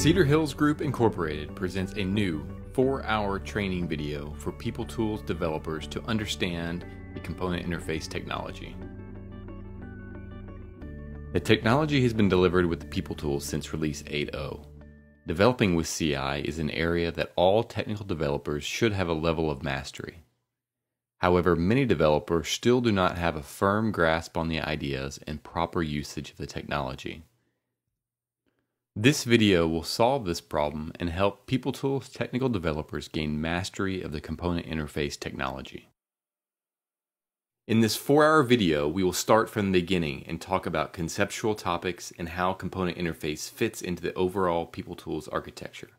Cedar Hills Group Incorporated presents a new four hour training video for PeopleTools developers to understand the component interface technology. The technology has been delivered with the PeopleTools since release 8.0. Developing with CI is an area that all technical developers should have a level of mastery. However, many developers still do not have a firm grasp on the ideas and proper usage of the technology. This video will solve this problem and help PeopleTools technical developers gain mastery of the component interface technology. In this four hour video, we will start from the beginning and talk about conceptual topics and how component interface fits into the overall PeopleTools architecture.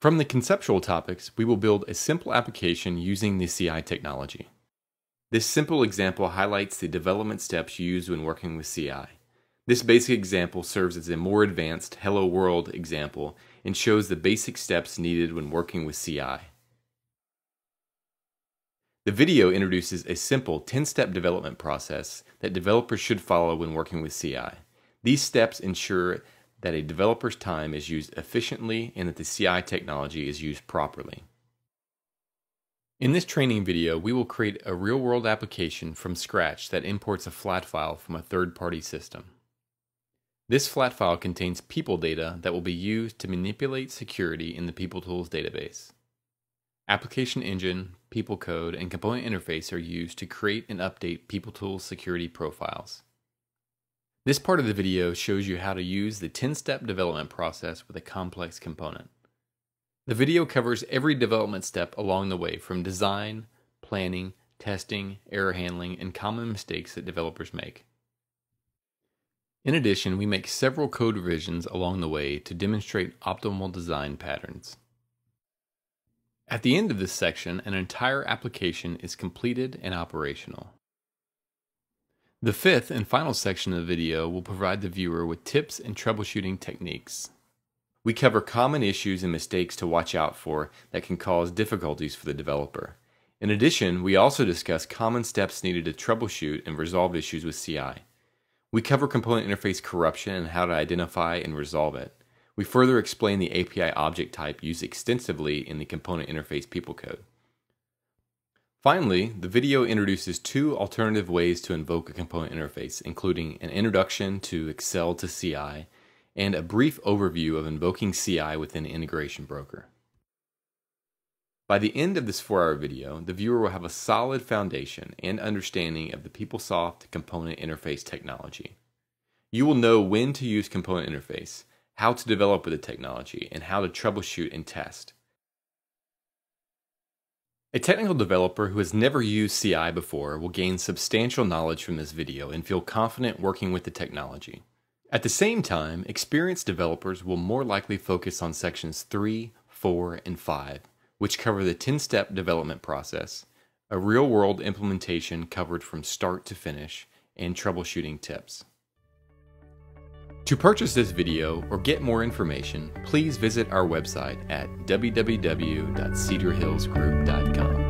From the conceptual topics, we will build a simple application using the CI technology. This simple example highlights the development steps used when working with CI. This basic example serves as a more advanced Hello World example and shows the basic steps needed when working with CI. The video introduces a simple 10-step development process that developers should follow when working with CI. These steps ensure that a developer's time is used efficiently and that the CI technology is used properly. In this training video, we will create a real-world application from scratch that imports a flat file from a third-party system. This flat file contains people data that will be used to manipulate security in the PeopleTools database. Application Engine, PeopleCode, and Component Interface are used to create and update PeopleTools security profiles. This part of the video shows you how to use the 10-step development process with a complex component. The video covers every development step along the way from design, planning, testing, error handling, and common mistakes that developers make. In addition, we make several code revisions along the way to demonstrate optimal design patterns. At the end of this section, an entire application is completed and operational. The fifth and final section of the video will provide the viewer with tips and troubleshooting techniques. We cover common issues and mistakes to watch out for that can cause difficulties for the developer. In addition, we also discuss common steps needed to troubleshoot and resolve issues with CI. We cover component interface corruption and how to identify and resolve it. We further explain the API object type used extensively in the component interface PeopleCode. Finally, the video introduces two alternative ways to invoke a component interface, including an introduction to Excel to CI and a brief overview of invoking CI within Integration Broker. By the end of this four hour video, the viewer will have a solid foundation and understanding of the PeopleSoft component interface technology. You will know when to use component interface, how to develop with the technology, and how to troubleshoot and test. A technical developer who has never used CI before will gain substantial knowledge from this video and feel confident working with the technology. At the same time, experienced developers will more likely focus on sections 3, 4, and 5 which cover the 10 step development process, a real world implementation covered from start to finish, and troubleshooting tips. To purchase this video or get more information, please visit our website at www.cedarhillsgroup.com.